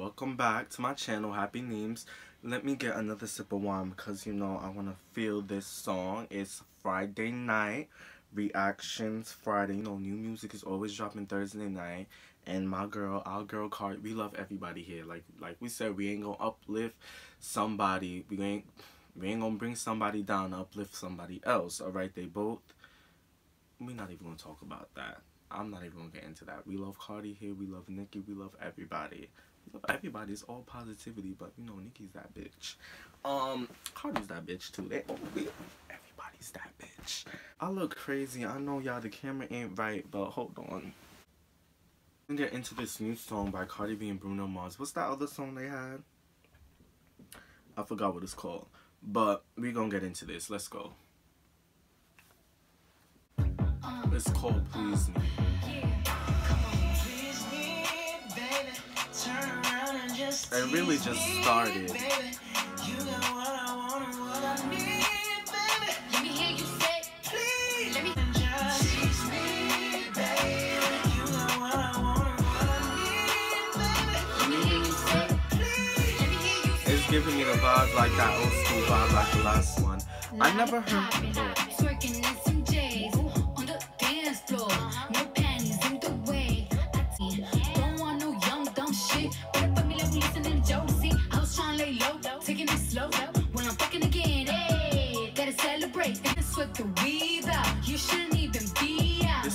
welcome back to my channel Hapineems let me get another sip of wine because you know I want to feel this song. It's Friday night reactions Friday. You know new music is always dropping Thursday night. And my girl our girl card we love everybody here. Like like we said we ain't gonna uplift somebody. We ain't we ain't gonna bring somebody down uplift somebody else. All right they both we're not even gonna talk about that I'm not even gonna get into that. We love Cardi here. We love Nicki. We love everybody. We love everybody. It's all positivity, but you know Nicki's that bitch. Um, Cardi's that bitch too. They, oh, we, everybody's that bitch. I look crazy. I know y'all. The camera ain't right, but hold on. I'm get into this new song by Cardi B and Bruno Mars. What's that other song they had? I forgot what it's called. But we gonna get into this. Let's go. It's called Please Me. It really just started. It's giving me the vibe like that old school vibe like the last one. I never heard.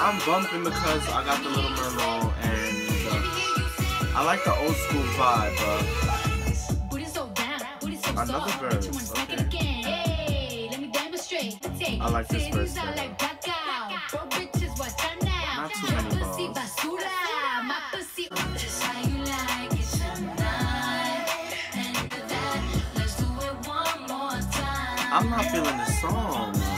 I'm bumping because I got the little Merlot and uh, I like the old school vibe, but another verse, okay. I like this verse. Not too many balls. I'm not feeling the song.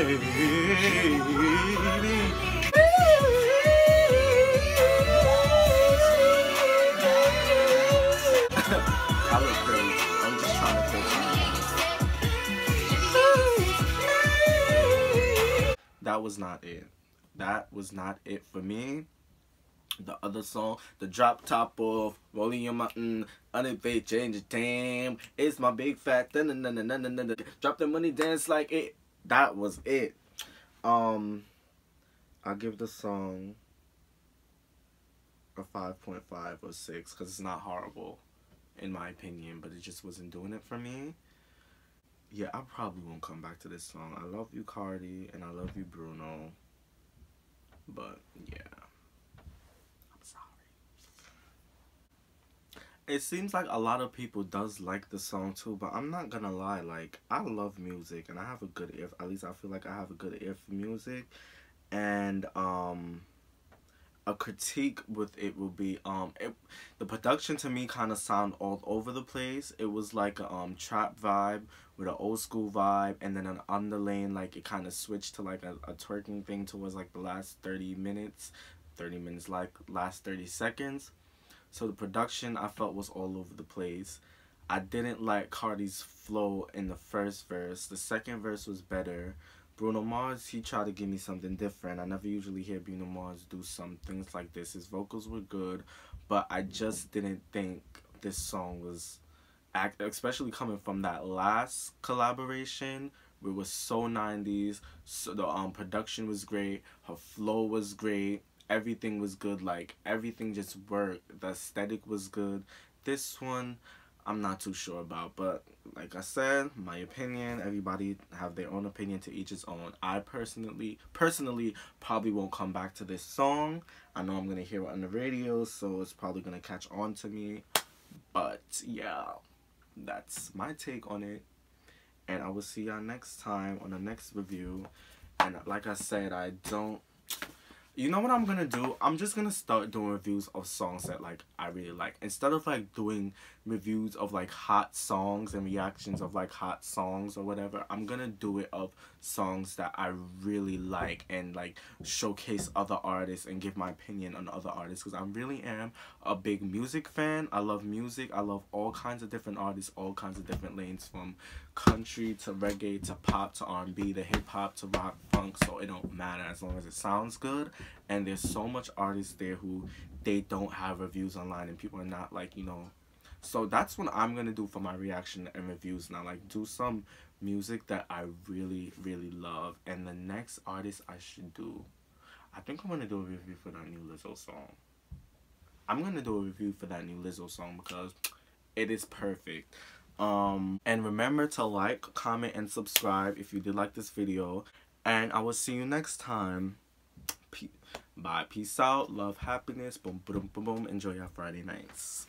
That was not it. That was not it for me. The other song, the drop top of Rolling Your Mountain, Unfade Change of Time, It's My Big Fat, na na na na na na Drop the money, dance like it. That was it. Um, I give the song a 5.5 or 6 because it's not horrible in my opinion, but it just wasn't doing it for me yeah, I probably won't come back to this song. I love you, Cardi, and I love you, Bruno. But yeah, I'm sorry. It seems like a lot of people does like the song too, but I'm not gonna lie. Like I love music, and I have a good ear. At least I feel like I have a good ear for music, and um a critique with it will be um it, the production to me kind of sound all over the place it was like a um trap vibe with an old school vibe and then an underlane like it kind of switched to like a, a twerking thing towards like the last 30 minutes 30 minutes like last 30 seconds so the production i felt was all over the place i didn't like cardi's flow in the first verse the second verse was better Bruno Mars, he tried to give me something different. I never usually hear Bruno Mars do some things like this. His vocals were good, but I just didn't think this song was, act especially coming from that last collaboration, it was so 90s so the um production was great her flow was great everything was good like everything just worked the aesthetic was good. This one i'm not too sure about but like i said my opinion everybody have their own opinion to each his own. I personally personally probably won't come back to this song. I know i'm gonna hear it on the radio so it's probably gonna catch on to me. But yeah that's my take on it. And i will see y'all next time on the next review. And like i said i don't you know what I'm gonna do? I'm just gonna start doing reviews of songs that like I really like. Instead of like doing reviews of like hot songs and reactions of like hot songs or whatever, I'm gonna do it of songs that I really like and like showcase other artists and give my opinion on other artists because I really am a big music fan. I love music. I love all kinds of different artists, all kinds of different lanes from country to reggae to pop to R&B to hip hop to rock so it don't matter as long as it sounds good. And there's so much artists there who they don't have reviews online and people are not like you know. So that's what i'm gonna do for my reaction and reviews now like do some music that i really really love. And the next artist i should do i think i'm gonna do a review for that new lizzo song. I'm gonna do a review for that new lizzo song because it is perfect. Um and remember to like comment and subscribe if you did like this video and i will see you next time Bye. Peace out. Love, happiness. Boom, boom, boom, boom. Enjoy your Friday nights.